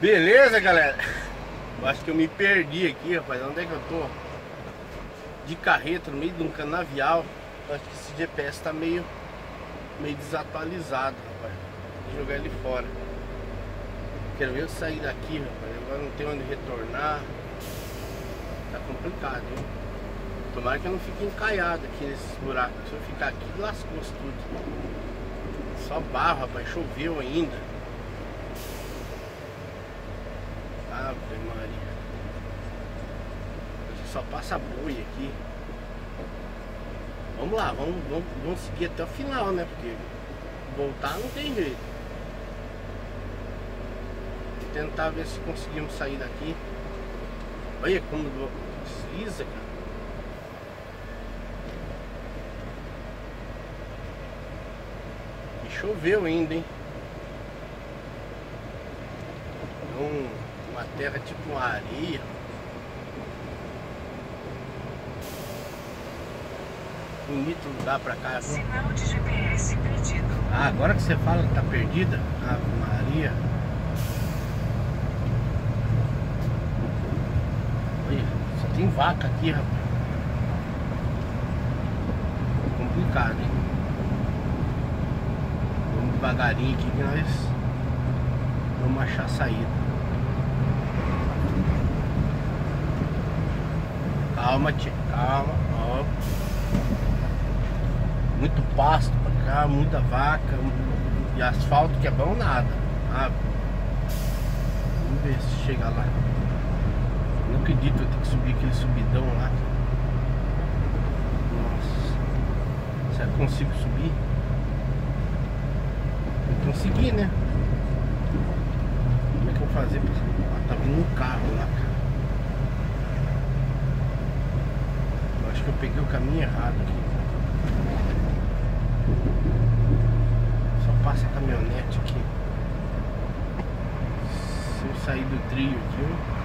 Beleza, galera? Eu acho que eu me perdi aqui, rapaz. Onde é que eu tô? De carreta, no meio de um canavial. Eu acho que esse GPS tá meio, meio desatualizado, rapaz. Vou jogar ele fora. Quero ver eu sair daqui, rapaz. Agora não tem onde retornar. Tá complicado, hein? Tomara que eu não fique encaiado aqui nesses buracos. Se eu ficar aqui, lascou-se tudo. Só barro, rapaz. Choveu ainda. Ave Maria. Só passa boi aqui. Vamos lá, vamos, vamos, vamos seguir até o final, né? Porque voltar não tem jeito. Vou tentar ver se conseguimos sair daqui. Olha como desliza, cara. E choveu ainda, hein? Então, uma terra tipo uma areia. Bonito lugar pra cá. Sinal de GPS perdido. Ah, agora que você fala que tá perdida, Ave Maria. Olha, só tem vaca aqui, rapaz. Complicado, hein? Vamos devagarinho aqui que nós vamos achar a saída. Calma, tia, calma. Ó. Muito pasto pra cá, muita vaca. E asfalto que é bom nada. Vamos ver se chega lá. Não acredito eu ter que subir aquele subidão lá. Nossa. Será que consigo subir? Eu consegui, né? Como é que eu vou fazer? Ah, tá vindo um carro lá, cara. que eu peguei o caminho errado aqui. Só passa a caminhonete aqui. Se eu sair do trio aqui,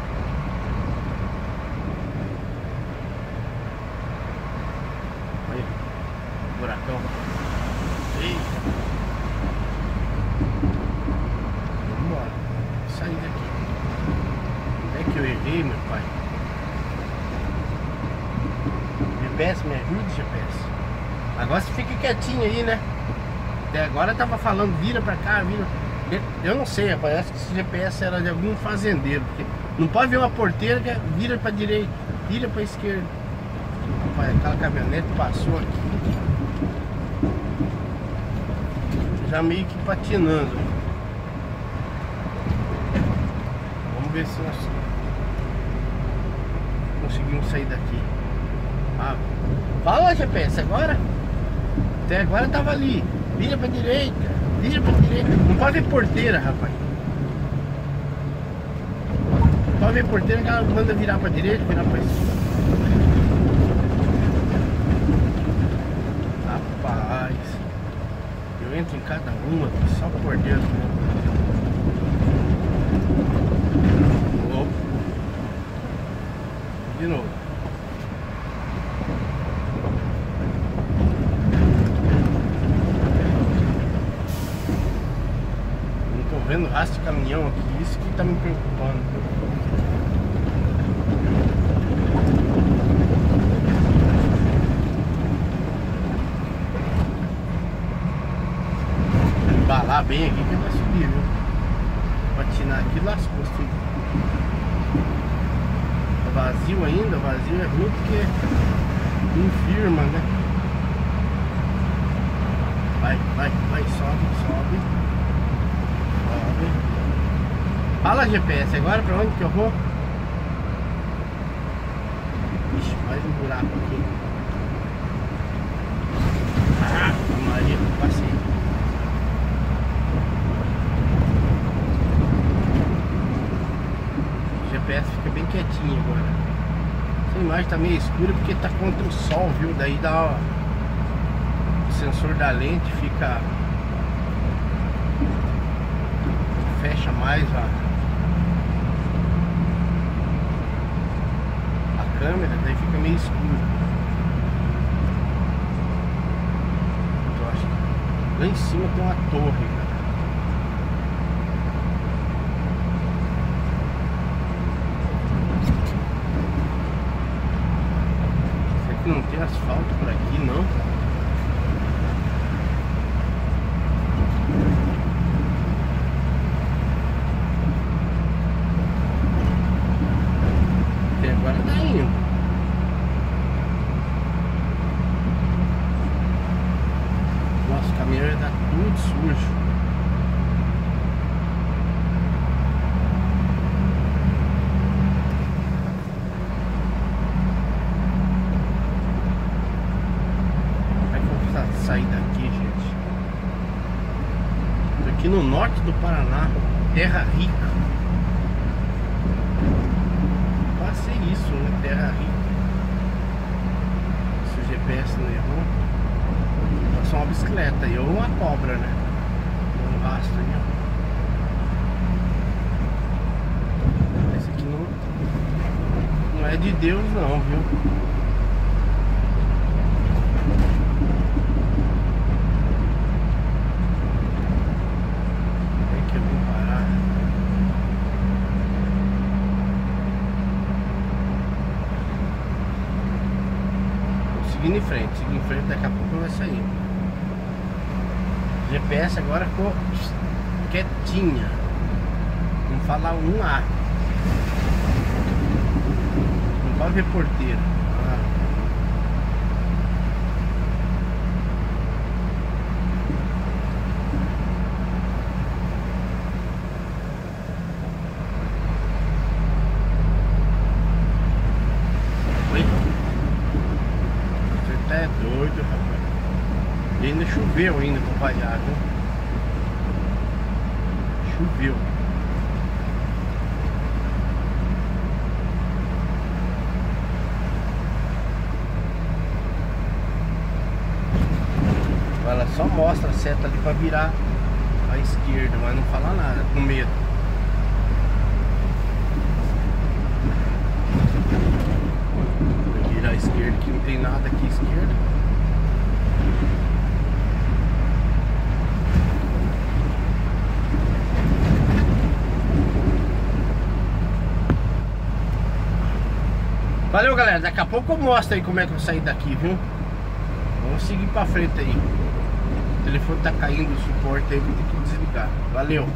Olha, buracão. Eita. Vamos embora. Sair daqui. Onde é que eu errei, meu pai? GPS, me ajude, GPS. Agora você fica quietinho aí, né? Até agora tava falando, vira pra cá, vira. Eu não sei, parece que esse GPS era de algum fazendeiro. Porque não pode ver uma porteira que vira pra direita, vira pra esquerda. Rapaz, aquela caminhonete passou aqui. Já meio que patinando. Vamos ver se nós conseguimos sair daqui. Ah, fala GPS agora. Até agora tava ali. Vira pra direita. Vira pra direita. Não pode ver porteira, rapaz. Não pode ver porteira que ela manda virar pra direita, virar pra esquerda. Rapaz. Eu entro em cada uma só por dentro. Opa. De novo. Vendo rastro de caminhão aqui, isso que tá me preocupando. Embalar bem aqui que vai subir, viu? Patinar aqui lascou tudo. Tá vazio ainda, vazio é ruim porque não firma, né? Vai, vai, vai, sobe, sobe. Fala GPS, agora pra onde que eu vou? Ixi, mais um buraco aqui. Ah, Maria, passei. O GPS fica bem quietinho agora. Essa imagem tá meio escura porque tá contra o sol, viu? Daí dá o sensor da lente fica fecha mais ó. câmera, daí fica meio escuro. Então, acho que lá em cima tem uma torre, cara. Será que não tem asfalto por aqui, não? Tudo sujo. É sair daqui, gente? Aqui no norte do Paraná, terra rica. Passei isso, né? Terra rica. Se o GPS não errou. Uma bicicleta ou uma cobra, né? Um rastro aí, ó. Esse aqui não, não é de Deus não, viu? Seguindo em frente, seguindo em frente, daqui a pouco vai sair. GPS agora ficou quietinha. Não fala um A. Não pode ver porteiro. Ah. Oi? Você tá é doido, rapaz. E ainda choveu ainda viu? Choveu. Ela só mostra a seta ali pra virar à esquerda, mas não fala nada, com medo. Vou virar à esquerda que não tem nada aqui à esquerda. Valeu galera, daqui a pouco eu mostro aí como é que eu saí daqui, viu? Vamos seguir pra frente aí. O telefone tá caindo o suporte aí, vou ter que desligar. Valeu!